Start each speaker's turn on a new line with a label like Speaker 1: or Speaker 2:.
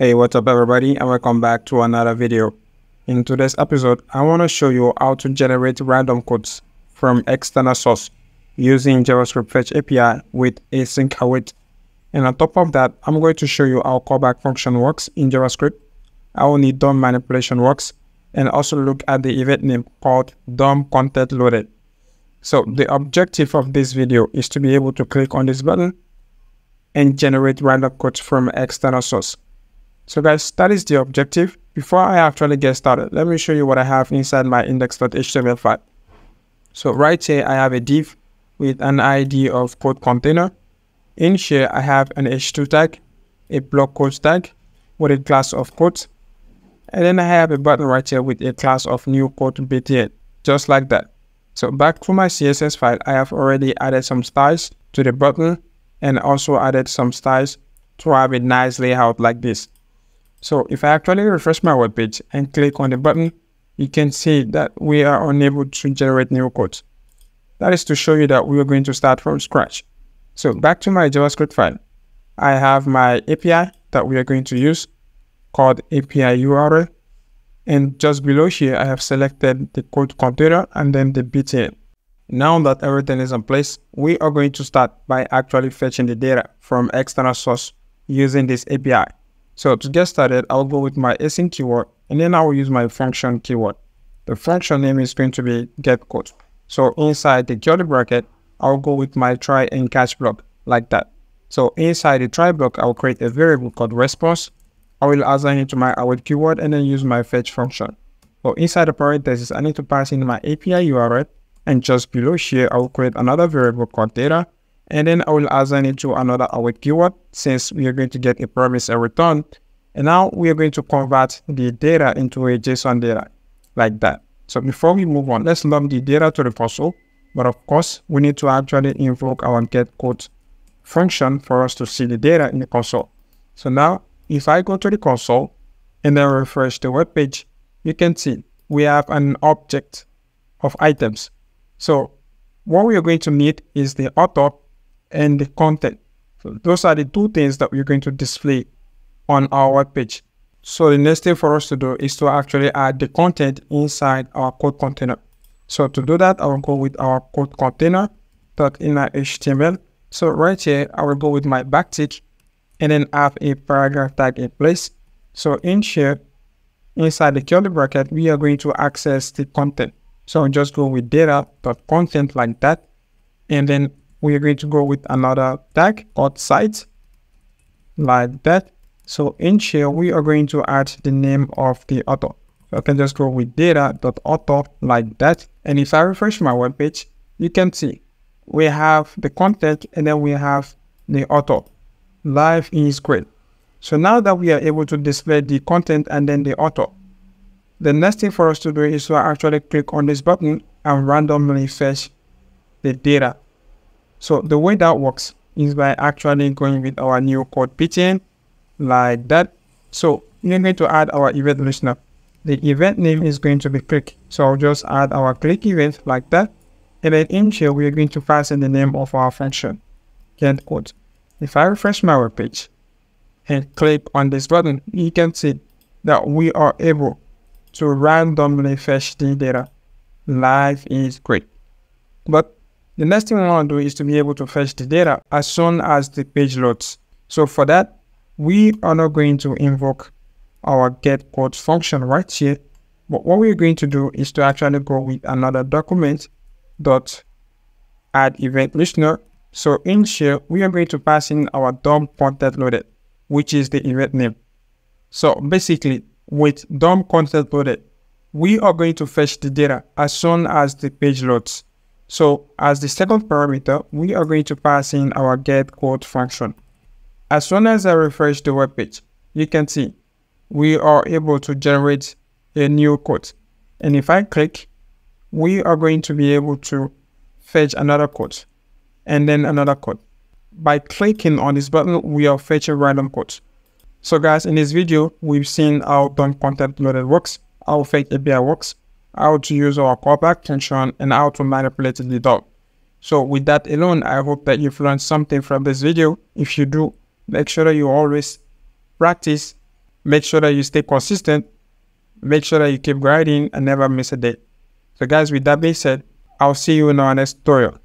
Speaker 1: Hey, what's up everybody and welcome back to another video. In today's episode, I want to show you how to generate random quotes from external source using JavaScript Fetch API with async await. And on top of that, I'm going to show you how callback function works in JavaScript, how need DOM manipulation works, and also look at the event name called DOM content loaded. So the objective of this video is to be able to click on this button and generate random quotes from external source. So guys, that is the objective. Before I actually get started, let me show you what I have inside my index.html file. So right here, I have a div with an ID of quote container. In here, I have an h2 tag, a blockquote tag with a class of quote. And then I have a button right here with a class of new quote btn, just like that. So back to my CSS file, I have already added some styles to the button and also added some styles to have a nice layout like this. So if I actually refresh my web page and click on the button, you can see that we are unable to generate new quote. That is to show you that we are going to start from scratch. So back to my JavaScript file, I have my API that we are going to use called API URL and just below here, I have selected the quote container and then the btn. Now that everything is in place, we are going to start by actually fetching the data from external source using this API. So to get started, I'll go with my async keyword and then I will use my function keyword. The function name is going to be get quote. So inside the curly bracket, I'll go with my try and catch block like that. So inside the try block, I'll create a variable called response I will assign it to my await keyword and then use my fetch function. So inside the parentheses, I need to pass in my API URL and just below here, I will create another variable called data and then I will assign it to another await keyword since we are going to get a promise and return. And now we are going to convert the data into a JSON data like that. So before we move on, let's lump the data to the console. But of course, we need to actually invoke our get quote function for us to see the data in the console. So now if I go to the console and then refresh the web page, you can see we have an object of items. So what we are going to need is the author and the content. So those are the two things that we're going to display on our web page. So the next thing for us to do is to actually add the content inside our quote container. So to do that, I will go with our quote container dot inner HTML. So right here, I will go with my backtick and then have a paragraph tag in place. So in here, inside the curly bracket, we are going to access the content. So I'll just go with data.content like that. And then we are going to go with another tag site like that. So in here, we are going to add the name of the author. So I can just go with data.author like that. And if I refresh my web page, you can see we have the content and then we have the author life is great. So now that we are able to display the content and then the author, the next thing for us to do is to actually click on this button and randomly fetch the data. So the way that works is by actually going with our new quote btn like that. So we're going to add our event listener. The event name is going to be click. So I'll just add our click event like that. And then in here, we are going to pass in the name of our function, get quote. If I refresh my web page and click on this button, you can see that we are able to randomly fetch the data. Life is great. But the next thing we want to do is to be able to fetch the data as soon as the page loads. So for that, we are not going to invoke our get quote function right here. But what we're going to do is to actually go with another document dot add event listener so in here, we are going to pass in our DOM content loaded, which is the event name. So basically, with DOM content loaded, we are going to fetch the data as soon as the page loads. So as the second parameter, we are going to pass in our get quote function. As soon as I refresh the web page, you can see we are able to generate a new quote. And if I click, we are going to be able to fetch another quote and then another quote. By clicking on this button, we are fetching random quotes. So guys, in this video, we've seen how DOM content loaded works, how fetch API works, how to use our callback function, and how to manipulate the DOM. So with that alone, I hope that you've learned something from this video. If you do, make sure that you always practice Make sure that you stay consistent. Make sure that you keep grinding and never miss a day. So guys, with that being said, I'll see you in our next tutorial.